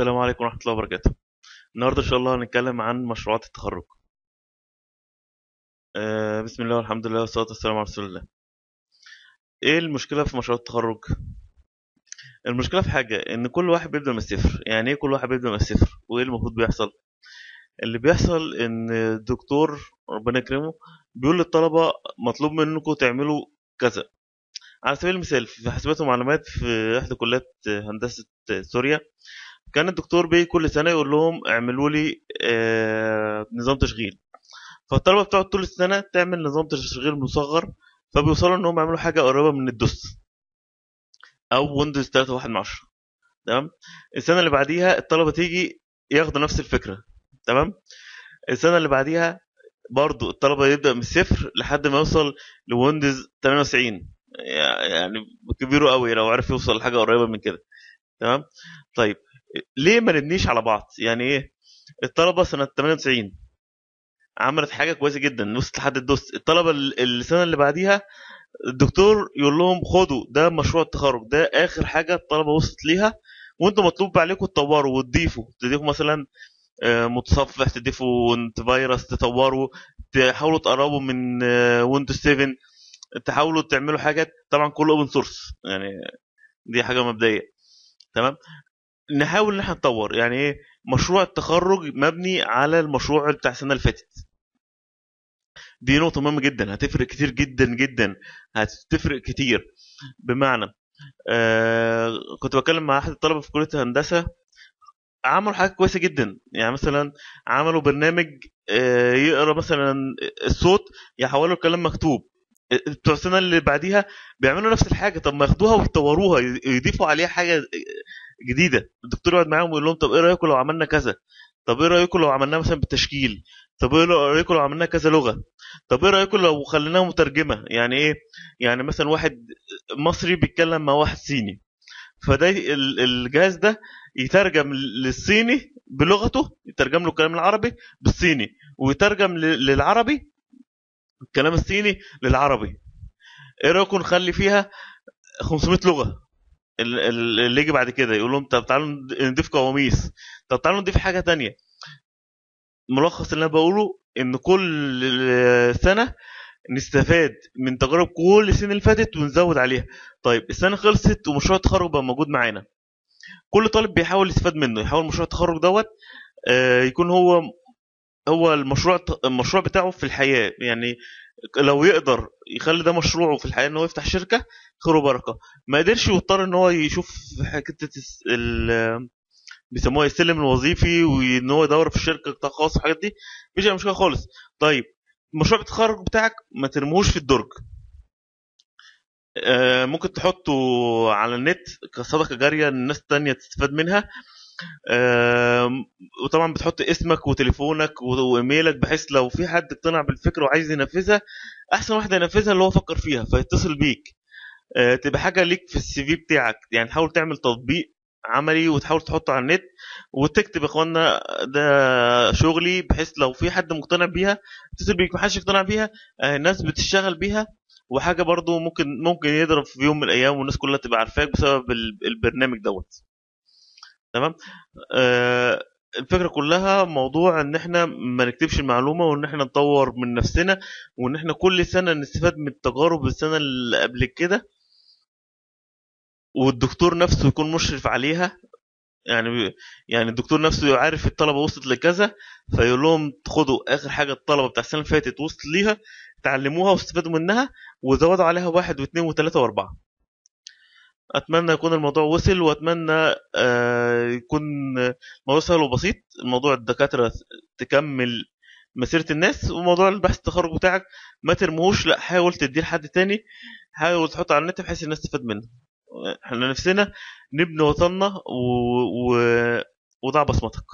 السلام عليكم ورحمة الله وبركاته النهاردة إن شاء الله هنتكلم عن مشروعات التخرج آه بسم الله والحمد لله والصلاة والسلام على رسول الله إيه المشكلة في مشروع التخرج؟ المشكلة في حاجة إن كل واحد بيبدأ من الصفر يعني إيه كل واحد بيبدأ من الصفر؟ وإيه المفروض بيحصل؟ اللي بيحصل إن الدكتور ربنا يكرمه بيقول للطلبة مطلوب منكم تعملوا كذا على سبيل المثال في حاسبات ومعلومات في إحدى كليات هندسة سوريا كان الدكتور بيجي كل سنة يقول لهم اعملوا لي آه نظام تشغيل. فالطلبة بتقعد طول السنة تعمل نظام تشغيل مصغر فبيوصلوا إنهم يعملوا حاجة قريبة من ال DOS أو Windows 3.1 من 10 تمام؟ السنة اللي بعديها الطلبة تيجي ياخدوا نفس الفكرة. تمام؟ السنة اللي بعديها برضو الطلبة يبدأ من الصفر لحد ما يوصل ل Windows 98 يعني كبيره قوي لو عرف يوصل لحاجة قريبة من كده. تمام؟ طيب. ليه ما نبنيش على بعض؟ يعني إيه؟ الطلبة سنة 98 عملت حاجة كويسة جدا وصلت لحد الدوس. الطلبة السنة اللي بعديها الدكتور يقول لهم خدوا ده مشروع التخرج ده آخر حاجة الطلبة وصلت ليها وأنتم مطلوب عليكم تطوروا وتضيفوا. تضيفوا مثلا متصفح تضيفوا انت فيروس تطوروا تحاولوا تقربوا من Windows 7 تحاولوا تعملوا حاجات. طبعا كله open source يعني دي حاجة مبدئية. تمام؟ نحاول إن إحنا نطور. يعني إيه؟ مشروع التخرج مبني على المشروع بتاع السنة اللي فاتت. دي نقطة مهمة جدا. هتفرق كتير جدا جدا. هتفرق كتير. بمعنى آه كنت بتكلم مع أحد الطلبة في كلية الهندسة عملوا حاجة كويسة جدا. يعني مثلا عملوا برنامج آه يقرأ مثلا الصوت يحولوا الكلام مكتوب. بتوع السنة اللي بعديها بيعملوا نفس الحاجة. طب ما ياخدوها ويطوروها يضيفوا عليها حاجة جديدة. الدكتور يقعد معاهم ويقول لهم طب إيه رأيكم لو عملنا كذا؟ طب إيه رأيكم لو عملناها مثلا بالتشكيل؟ طب إيه رأيكم لو عملناها كذا لغة؟ طب إيه رأيكم لو خليناها مترجمة؟ يعني إيه؟ يعني مثلا واحد مصري بيتكلم مع واحد صيني. فده الجهاز ده يترجم للصيني بلغته يترجم له الكلام العربي بالصيني ويترجم للعربي الكلام الصيني للعربي. إيه رأيكم نخلي فيها 500 لغة؟ اللي يجي بعد كده يقول لهم طب تعالوا نضيف قواميس. طب تعالوا نضيف حاجة تانية. ملخص اللي أنا بقوله إن كل سنة نستفاد من تجارب كل السنين اللي فاتت ونزود عليها. طيب السنة خلصت ومشروع التخرج بقى موجود معانا. كل طالب بيحاول يستفاد منه يحاول مشروع التخرج دوت يكون هو هو المشروع المشروع بتاعه في الحياة. يعني لو يقدر يخلي ده مشروعه في الحياة إن هو يفتح شركة خير وبركة. ما قدرش يضطر إن هو يشوف حتة ال بيسموها السلم الوظيفي وإن هو يدور في الشركة قطاع خاص والحاجات دي. مفيش اي مشكلة خالص. طيب مشروع التخرج بتاعك ما ترموش في الدرج. آه ممكن تحطه على النت كصدقة جارية الناس التانية تستفاد منها. آه وطبعا بتحط اسمك وتليفونك وإيميلك بحيث لو في حد اقتنع بالفكرة وعايز ينفذها أحسن واحد ينفذها اللي هو فكر فيها فيتصل بيك. آه تبقى حاجة ليك في السي في بتاعك. يعني تحاول تعمل تطبيق عملي وتحاول تحطه على النت وتكتب يا إخوانا ده شغلي بحيث لو في حد مقتنع بيها اتصل بيك. محدش يقتنع بيها آه الناس بتشتغل بيها. وحاجة برضو ممكن ممكن يضرب في يوم من الأيام والناس كلها تبقى عارفاك بسبب البرنامج دوت. تمام؟ آه الفكرة كلها موضوع إن إحنا ما نكتبش المعلومة وإن إحنا نطور من نفسنا وإن إحنا كل سنة نستفاد من التجارب السنة اللي قبل كده والدكتور نفسه يكون مشرف عليها. يعني يعني الدكتور نفسه عارف الطلبة وصلت لكذا فيقول لهم خدوا آخر حاجة الطلبة بتاع السنة اللي فاتت وصلت ليها تعلموها واستفادوا منها وزودوا عليها واحد واثنين وثلاثة وأربعة. أتمنى يكون الموضوع وصل وأتمنى آه يكون الموضوع سهل وبسيط. الموضوع الدكاترة تكمل مسيرة الناس وموضوع البحث التخرج بتاعك ما ترموهوش. لا حاول تديه لحد تاني حاول تحطه على النت بحيث الناس تستفاد منه. إحنا نفسنا نبني وطننا و... و... وضع بصمتك.